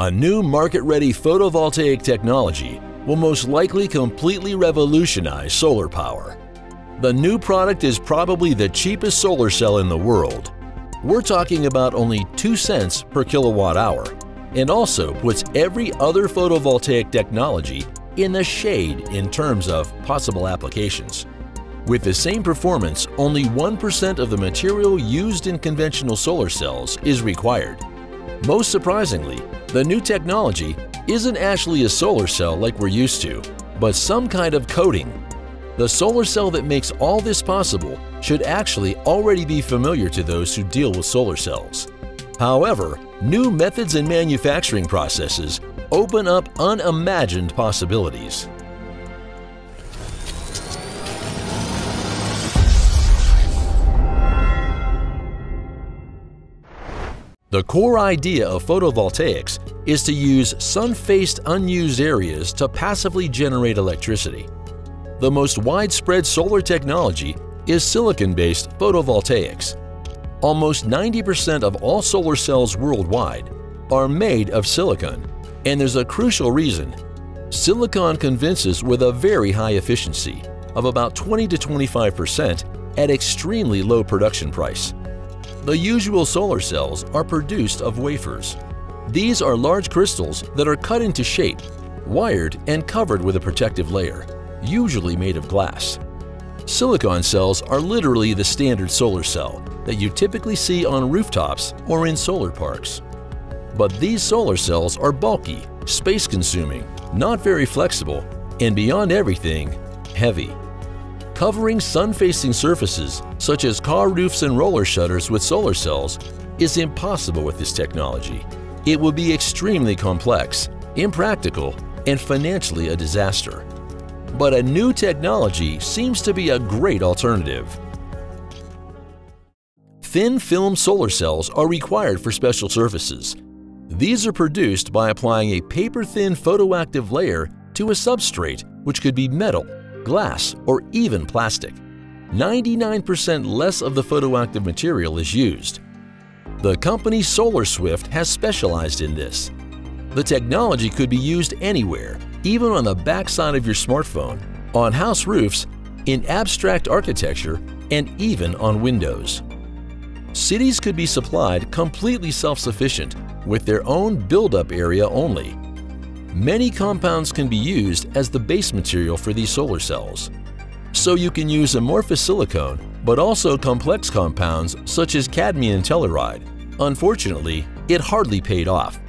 A new market-ready photovoltaic technology will most likely completely revolutionize solar power. The new product is probably the cheapest solar cell in the world. We're talking about only 2 cents per kilowatt hour and also puts every other photovoltaic technology in the shade in terms of possible applications. With the same performance, only 1% of the material used in conventional solar cells is required. Most surprisingly, the new technology isn't actually a solar cell like we're used to, but some kind of coating. The solar cell that makes all this possible should actually already be familiar to those who deal with solar cells. However, new methods and manufacturing processes open up unimagined possibilities. The core idea of photovoltaics is to use sun-faced unused areas to passively generate electricity. The most widespread solar technology is silicon-based photovoltaics. Almost 90% of all solar cells worldwide are made of silicon, and there's a crucial reason. Silicon convinces with a very high efficiency of about 20 to 25% at extremely low production price. The usual solar cells are produced of wafers. These are large crystals that are cut into shape, wired and covered with a protective layer, usually made of glass. Silicon cells are literally the standard solar cell that you typically see on rooftops or in solar parks. But these solar cells are bulky, space-consuming, not very flexible, and beyond everything, heavy. Covering sun-facing surfaces, such as car roofs and roller shutters with solar cells, is impossible with this technology. It would be extremely complex, impractical, and financially a disaster. But a new technology seems to be a great alternative. Thin film solar cells are required for special surfaces. These are produced by applying a paper-thin photoactive layer to a substrate, which could be metal, glass, or even plastic. 99% less of the photoactive material is used. The company SolarSwift has specialized in this. The technology could be used anywhere, even on the backside of your smartphone, on house roofs, in abstract architecture, and even on windows. Cities could be supplied completely self-sufficient with their own build-up area only Many compounds can be used as the base material for these solar cells. So you can use amorphous silicon, but also complex compounds such as cadmium telluride. Unfortunately, it hardly paid off.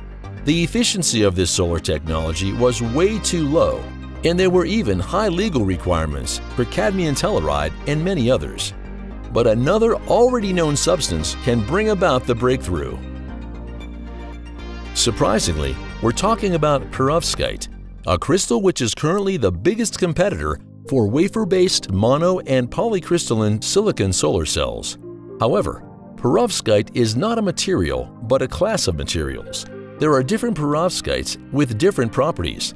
The efficiency of this solar technology was way too low, and there were even high legal requirements for cadmium telluride and many others. But another already known substance can bring about the breakthrough. Surprisingly, we're talking about perovskite, a crystal which is currently the biggest competitor for wafer-based mono and polycrystalline silicon solar cells. However, perovskite is not a material, but a class of materials. There are different perovskites with different properties.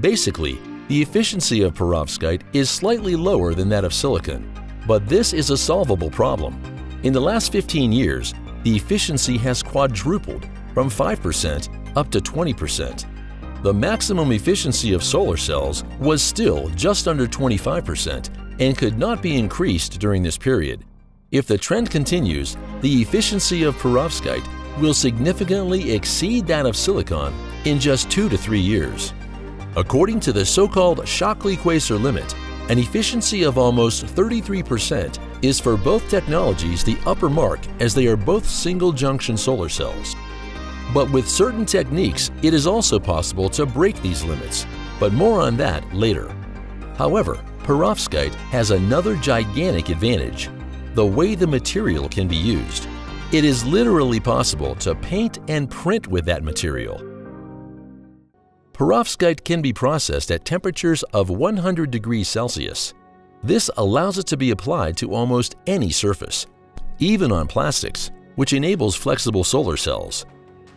Basically, the efficiency of perovskite is slightly lower than that of silicon, but this is a solvable problem. In the last 15 years, the efficiency has quadrupled from 5% up to 20%. The maximum efficiency of solar cells was still just under 25% and could not be increased during this period. If the trend continues, the efficiency of perovskite will significantly exceed that of silicon in just two to three years. According to the so-called Shockley-Queisser limit, an efficiency of almost 33% is for both technologies the upper mark as they are both single-junction solar cells. But with certain techniques, it is also possible to break these limits, but more on that later. However, perovskite has another gigantic advantage, the way the material can be used. It is literally possible to paint and print with that material. Perovskite can be processed at temperatures of 100 degrees Celsius. This allows it to be applied to almost any surface, even on plastics, which enables flexible solar cells.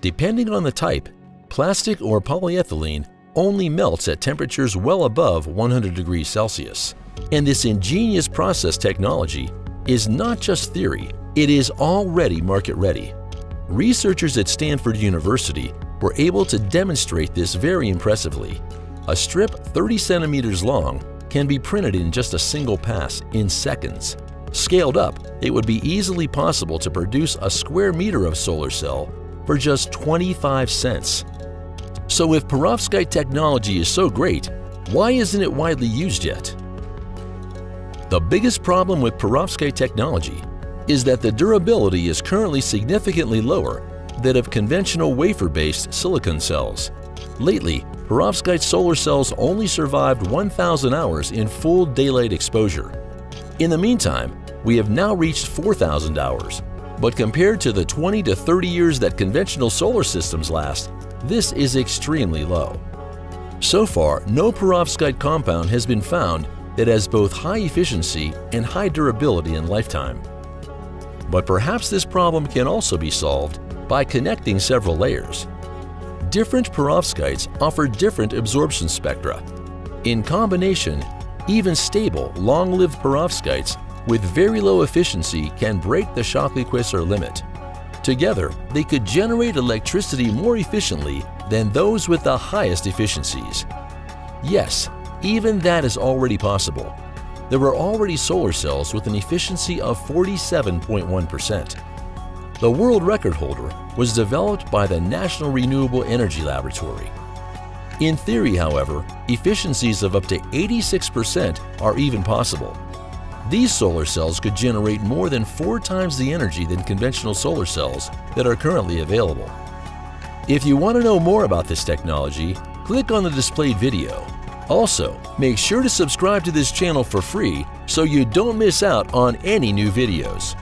Depending on the type, plastic or polyethylene only melts at temperatures well above 100 degrees Celsius. And this ingenious process technology is not just theory, it is already market ready. Researchers at Stanford University were able to demonstrate this very impressively. A strip 30 centimeters long can be printed in just a single pass in seconds. Scaled up, it would be easily possible to produce a square meter of solar cell for just 25 cents. So if perovskite technology is so great, why isn't it widely used yet? The biggest problem with perovskite technology is that the durability is currently significantly lower than of conventional wafer-based silicon cells. Lately, perovskite solar cells only survived 1,000 hours in full daylight exposure. In the meantime, we have now reached 4,000 hours, but compared to the 20 to 30 years that conventional solar systems last, this is extremely low. So far, no perovskite compound has been found that has both high efficiency and high durability in lifetime. But perhaps this problem can also be solved by connecting several layers. Different perovskites offer different absorption spectra. In combination, even stable, long-lived perovskites with very low efficiency can break the Shockley-Queisser limit. Together, they could generate electricity more efficiently than those with the highest efficiencies. Yes, even that is already possible. There are already solar cells with an efficiency of 47.1%. The world record holder was developed by the National Renewable Energy Laboratory. In theory, however, efficiencies of up to 86% are even possible. These solar cells could generate more than four times the energy than conventional solar cells that are currently available. If you want to know more about this technology, click on the displayed video. Also, make sure to subscribe to this channel for free so you don't miss out on any new videos.